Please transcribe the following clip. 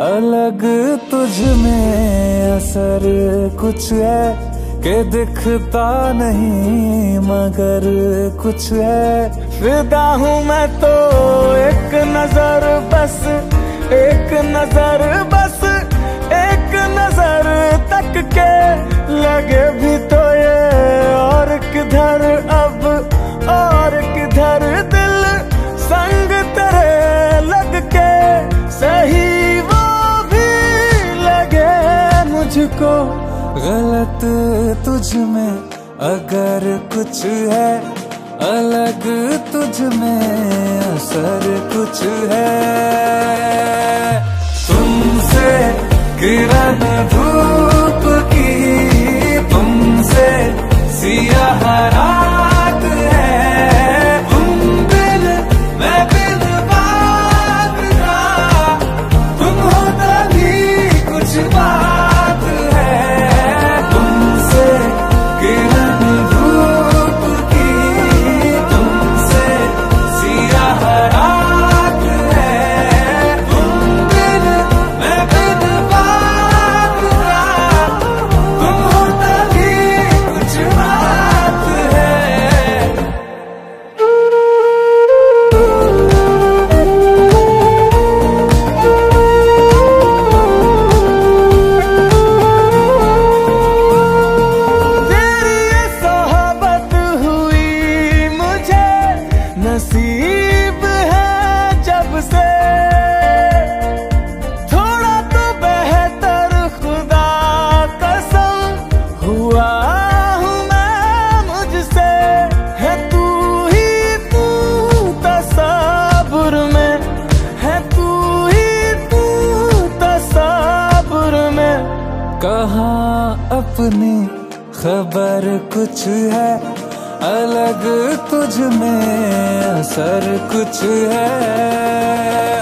अलग तुझ में असर कुछ है के दिखता नहीं, मगर कुछ है। फिदा हूँ मैं तो एक नज़र बस, एक नज़र बस, एक नज़र तक के लगे भी तो ये। और किधर अब, और किधर मुझको गलत तुझ में अगर कुछ है अलग तुझ में असर कुछ है। नसीब है जब से। थोड़ा तो बेहतर खुदा कसम हुआ हूँ मैं मुझसे। है तू ही तू तसाबुर में। है तू ही तू तसाबुर में। कहा अपनी खबर कुछ है? अलग तुझ में। असर कुछ है।